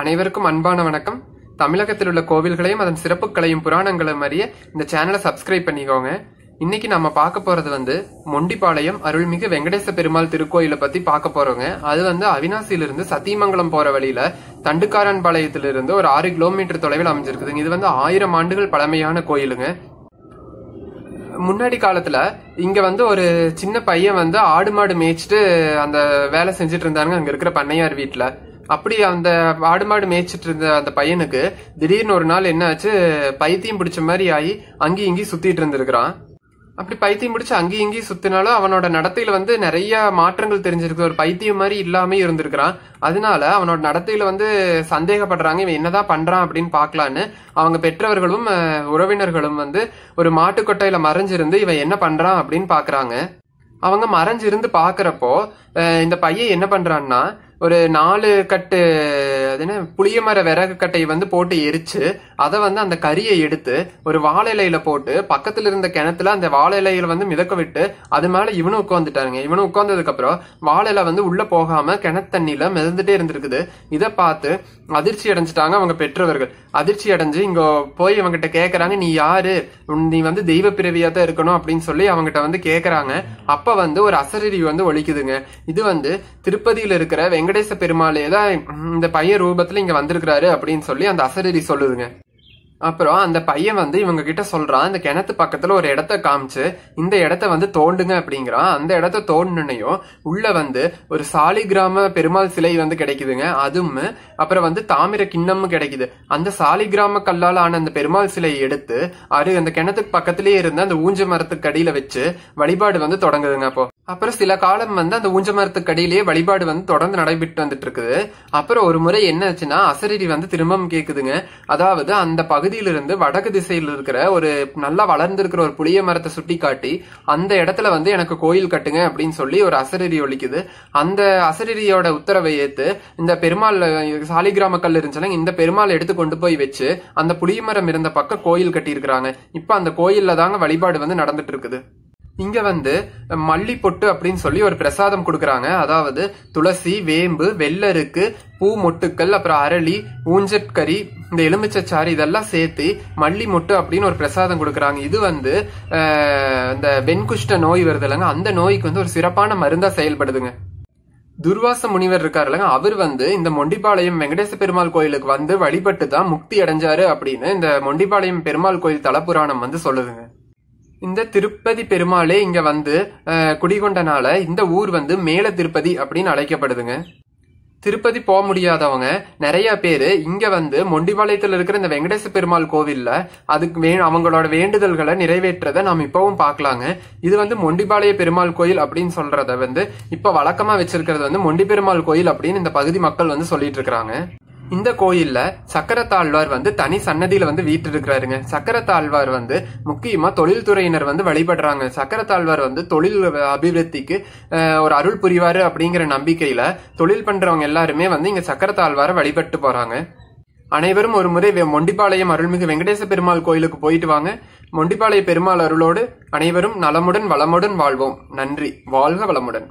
அனைவருக்கும் அன்பான வணக்கம். தமிழகத்தில் உள்ள கோவில்களையும் அதன் சிறப்புகளையும் புராணங்களையும் அறிய இந்த சேனலை சப்ஸ்கிரைப் பண்ணிக்கோங்க. இன்னைக்கு நம்ம பார்க்க போறது வந்து மொண்டிப்பாளையம் அருள்மிகு வெங்கடேச பெருமாள் திருக்கோயிலை பத்தி பார்க்க போறோங்க. அது வந்து அவினாசியிலிருந்து சத்தியமங்கலம் போற வழியில தண்டுக்காரன் பாளையத்திலிருந்து ஒரு ஆறு கிலோமீட்டர் தொலைவில் அமைஞ்சிருக்குதுங்க. இது வந்து ஆயிரம் ஆண்டுகள் பழமையான கோயிலுங்க. முன்னாடி காலத்துல இங்க வந்து ஒரு சின்ன பையன் வந்து ஆடு மாடு மேய்ச்சிட்டு அந்த வேலை செஞ்சுட்டு இருந்தாங்க அங்க இருக்கிற பண்ணையார் வீட்டுல அப்படி அந்த ஆடு மாடு மேய்ச்சிட்டு இருந்த அந்த பையனுக்கு திடீர்னு ஒரு நாள் என்ன ஆச்சு? பைத்தியம் பிடிச்ச மாதிரி ஆகி அங்கேயும் இங்கேயும் சுத்திட்டு இருந்திருக்கிறான். அப்படி பைத்தியம் பிடிச்சி அங்கேயும் இங்கேயும் சுத்தினாலும் அவனோட நடத்தையில வந்து நிறைய மாற்றங்கள் தெரிஞ்சிருக்கு. ஒரு பைத்தியம் மாதிரி இல்லாம இருந்திருக்கிறான். அதனால அவனோட நடத்தையில வந்து சந்தேகப்படுறாங்க இவன் என்னதான் பண்றான் அப்படின்னு பார்க்கலான்னு. அவங்க பெற்றவர்களும் உறவினர்களும் வந்து ஒரு மாட்டுக்கொட்டையில மறைஞ்சிருந்து இவன் என்ன பண்றான் அப்படின்னு பாக்குறாங்க அவங்க மறைஞ்சிருந்து பாக்குறப்போ இந்த பையன் என்ன பண்றான்னா ஒரு நாலு கட்டு அது என்ன புளிய மர விறகு கட்டையை வந்து போட்டு எரிச்சு அதை வந்து அந்த கறியை எடுத்து ஒரு வாழை இலையில போட்டு பக்கத்துல இருந்த கிணத்துல அந்த வாழை இலையில வந்து மிதக்க விட்டு அது மேல இவனும் உட்காந்துட்டாருங்க இவனும் உட்காந்ததுக்கு அப்புறம் வாழை இலை வந்து உள்ள போகாம கிணத் தண்ணியில மிதந்துட்டே இருந்திருக்குது. இதை பார்த்து அதிர்ச்சி அடைஞ்சிட்டாங்க அவங்க பெற்றவர்கள் அதிர்ச்சி அடைஞ்சு இங்க போய் இவங்கிட்ட கேக்குறாங்க. நீ யாரு? உன் நீ வந்து தெய்வ பிறவியா தான் இருக்கணும் அப்படின்னு சொல்லி அவங்ககிட்ட வந்து கேக்குறாங்க. அப்ப வந்து ஒரு அசரீரி வந்து ஒழிக்குதுங்க இது வந்து திருப்பதியில இருக்கிற வெங்கடேச பெருமாளே தான் இந்த பையன் ரூபத்துல இங்க வந்திருக்கிறாரு அப்படின்னு சொல்லி அந்த அசரீரி சொல்லுதுங்க. அப்புறம் அந்த பையன் வந்து இவங்க கிட்ட சொல்றான் அந்த கிணத்து பக்கத்துல ஒரு இடத்த காமிச்சு இந்த இடத்த வந்து தோண்டுங்க அப்படிங்கிறான். அந்த இடத்த தோண்டுனையும் உள்ள வந்து ஒரு சாலிகிராம பெருமாள் சிலை வந்து கிடைக்குதுங்க. அதுவும் அப்புறம் வந்து தாமிர கிண்ணமும் கிடைக்குது. அந்த சாலிகிராம கல்லால் ஆன அந்த பெருமாள் சிலையை எடுத்து அது அந்த கிணத்துக்கு பக்கத்திலேயே இருந்து அந்த ஊஞ்ச மரத்துக்கு அடியில வச்சு வழிபாடு வந்து தொடங்குதுங்க அப்போ. அப்புறம் சில காலம் வந்து அந்த ஊஞ்ச மரத்துக்கு அடியிலேயே வழிபாடு வந்து தொடர்ந்து நடைபெற்று வந்துட்டு இருக்குது அப்புறம் ஒரு முறை என்ன ஆச்சுன்னா அசரீரி வந்து திரும்பவும் கேக்குதுங்க. அதாவது அந்த பகுதியிலிருந்து வடக்கு திசையில் இருக்கிற ஒரு நல்லா வளர்ந்திருக்கிற ஒரு புளிய மரத்தை சுட்டி காட்டி அந்த இடத்துல வந்து எனக்கு கோயில் கட்டுங்க அப்படின்னு சொல்லி ஒரு அசரீரி ஒலிக்குது அந்த அசரீரியோட உத்தரவை ஏத்து இந்த பெருமாள் சாலிகிராம கல் இருந்துச்சுன்னா இந்த பெருமாள் எடுத்து கொண்டு போய் வச்சு அந்த புளிய மரம் இருந்த பக்கம் கோயில் கட்டியிருக்கிறாங்க. இப்ப அந்த கோயில்ல தாங்க வழிபாடு வந்து நடந்துட்டு இருக்குது இங்க வந்து மல்லி பொட்டு அப்படின்னு சொல்லி ஒரு பிரசாதம் கொடுக்குறாங்க. அதாவது துளசி வேம்பு வெள்ளருக்கு பூ மொட்டுக்கள் அப்புறம் அரளி ஊஞ்சற்கறி இந்த எலுமிச்சச்சாறு இதெல்லாம் சேர்த்து மல்லி மொட்டு அப்படின்னு ஒரு பிரசாதம் கொடுக்குறாங்க. இது வந்து இந்த வெண்குஷ்ட நோய் வருது இல்லைங்க அந்த நோய்க்கு வந்து ஒரு சிறப்பான மருந்தா செயல்படுதுங்க. துர்வாச முனிவர் இருக்காரு இல்லைங்க அவர் வந்து இந்த மொண்டிபாளையம் வெங்கடேச பெருமாள் கோயிலுக்கு வந்து வழிபட்டு தான் முக்தி அடைஞ்சாரு அப்படின்னு இந்த மொண்டிபாளையம் பெருமாள் கோயில் தலபுராணம் வந்து சொல்லுதுங்க. இந்த திருப்பதி பெருமாளே இங்க வந்து குடிகொண்டனால இந்த ஊர் வந்து மேல திருப்பதி அப்படின்னு அழைக்கப்படுதுங்க. திருப்பதி போக முடியாதவங்க நிறைய பேரு இங்க வந்து மொண்டிபாளையத்துல இருக்கிற இந்த வெங்கடேச பெருமாள் கோவில்ல அதுக்கு வே அவங்களோட வேண்டுதல்களை நிறைவேற்றதை நாம் இப்பவும் பார்க்கலாங்க. இது வந்து மொண்டிபாளைய பெருமாள் கோயில் அப்படின்னு சொல்றத வந்து இப்ப வழக்கமா வச்சிருக்கிறது வந்து மொண்டி பெருமாள் கோயில் அப்படின்னு இந்த பகுதி மக்கள் வந்து சொல்லிட்டு இருக்கிறாங்க. இந்த கோயில்ல சக்கரத்தாழ்வார் வந்து தனி சன்னதியில வந்து வீட்டு இருக்கிறாருங்க சக்கரத்தாழ்வார் வந்து முக்கியமா தொழில்துறையினர் வந்து வழிபடுறாங்க. சக்கரத்தாழ்வார் வந்து தொழில் அபிவிருத்திக்கு ஒரு அருள் புரிவாரு அப்படிங்கிற நம்பிக்கையில தொழில் பண்றவங்க எல்லாருமே வந்து இங்க சக்கரத்தாழ்வாரை வழிபட்டு போறாங்க. அனைவரும் ஒரு முறை வெ- மொண்டிப்பாளையம் அருள்மிகு வெங்கடேச பெருமாள் கோயிலுக்கு போயிட்டு வாங்க. மொண்டிப்பாளைய பெருமாள் அருளோடு அனைவரும் நலமுடன் வளமுடன் வாழ்வோம். நன்றி. வாழ்க வளமுடன்.